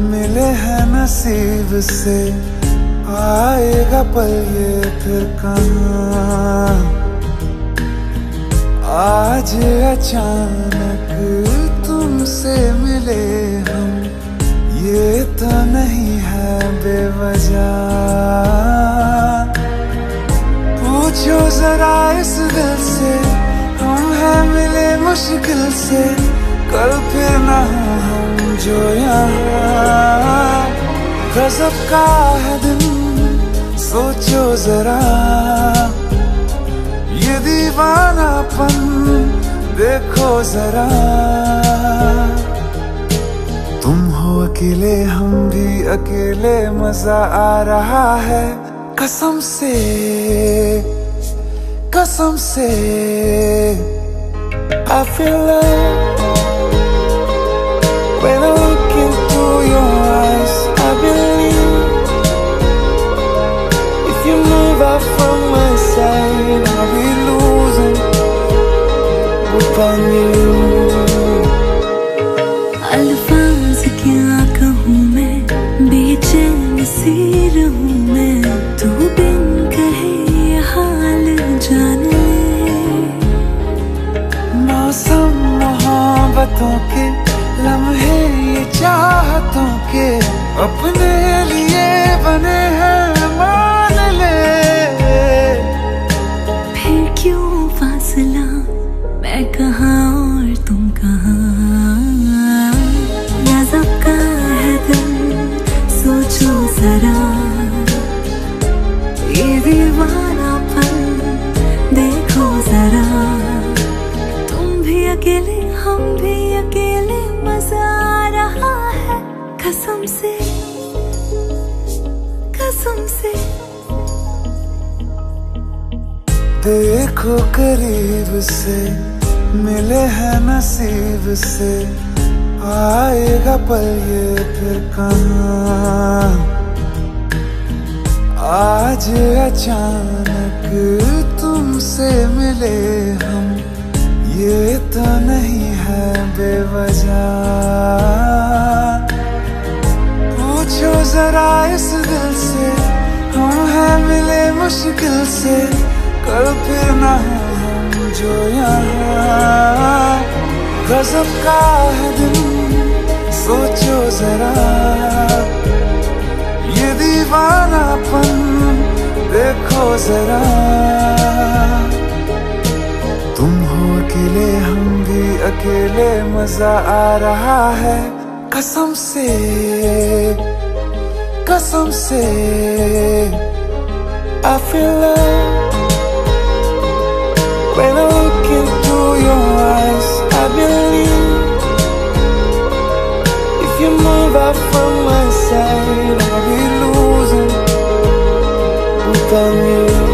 मिले हैं नसीब से। आएगा पल ये फिर कहाँ? आज अचानक तुमसे मिले हम। ये तो नहीं है बेवजह। पूछो जरा इस दिल से, हम हैं मिले मुश्किल से। कल फिर ना हम। जो यहाँ का है दिन, सोचो जरा। ये दीवानापन देखो जरा। तुम हो अकेले, हम भी अकेले, मज़ा आ रहा है। कसम से कसम से। I feel love out from my side, I'll be losing upon you. अल्फाज क्या कहूँ मैं बेचैन सी रहूँ मैं तू बिन कहे हाल जान मौसम मोहब्बतों के लम्हे ये चाहतों के अपने मैं कहाँ और तुम कहाँ? गजब का है दिल, सोचो जरा। ये दीवानापन, देखो जरा। तुम भी अकेले, हम भी अकेले, मज़ा आ रहा है कसम से। कसम से। देखो करीब से। मिले हैं नसीब से, आएगा पल ये फिर कहाँ? आज अचानक तुमसे मिले हम, ये तो नहीं है बेवजह। पूछो जरा इस दिल से, हम हैं मिले मुश्किल से, कल फिर ना हो जो यहाँ गजब का है दिन सोचो जरा। ये दीवानापन देखो जरा। तुम हो अकेले, हम भी अकेले, मज़ा आ रहा है। कसम से कसम से। I feel love when I look into your eyes. I believe if you move out from my side, I'll be losing without you.